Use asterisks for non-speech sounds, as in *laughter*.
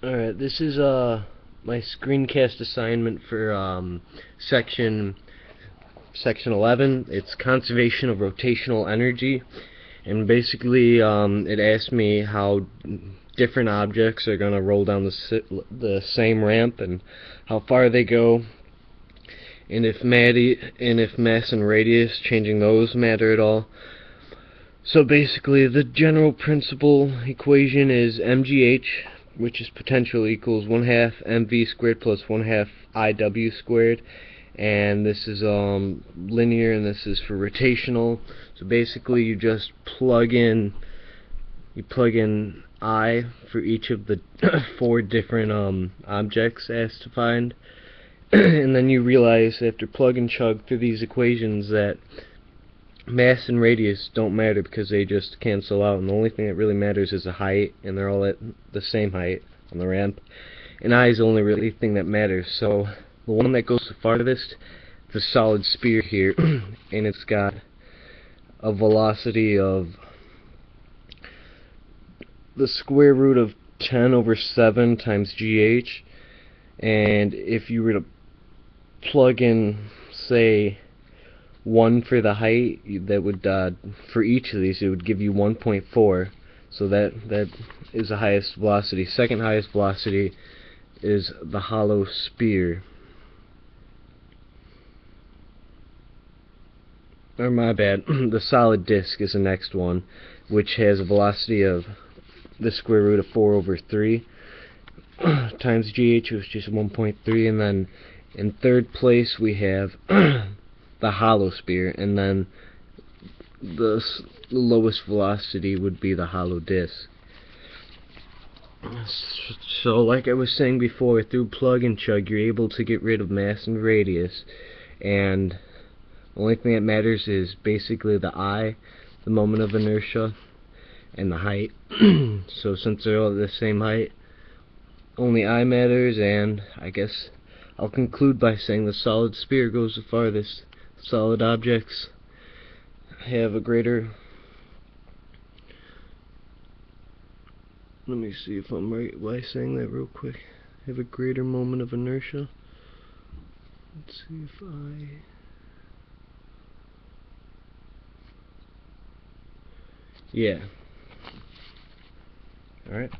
Alright, this is uh my screencast assignment for um, section section 11. It's conservation of rotational energy and basically um, it asked me how different objects are going to roll down the, the same ramp and how far they go and if, and if mass and radius changing those matter at all. So basically the general principle equation is mgh which is potential equals 1 half mv squared plus 1 half iw squared. And this is um, linear and this is for rotational. So basically you just plug in you plug in I for each of the *coughs* four different um, objects asked to find and then you realize after plug and chug through these equations that mass and radius don't matter because they just cancel out and the only thing that really matters is the height and they're all at the same height on the ramp and I is the only really thing that matters. So the one that goes the farthest a solid sphere here *clears throat* and it's got a velocity of the square root of 10 over 7 times GH and if you were to plug in say 1 for the height that would uh, for each of these it would give you 1.4 so that that is the highest velocity. Second highest velocity is the hollow sphere or my bad. *clears throat* The solid disk is the next one which has a velocity of the square root of 4 over 3 *clears throat* times GH which is 1.3 and then in third place we have *clears throat* the hollow sphere, and then the lowest velocity would be the hollow disk. So, like I was saying before, through plug and chug, you're able to get rid of mass and radius, and the only thing that matters is basically the I, the moment of inertia, and the height. *clears throat* so, since they're all the same height, only I matters, and I guess I'll conclude by saying the solid sphere goes the farthest solid objects have a greater let me see if I'm right by saying that real quick have a greater moment of inertia. Let's see if I yeah. Alright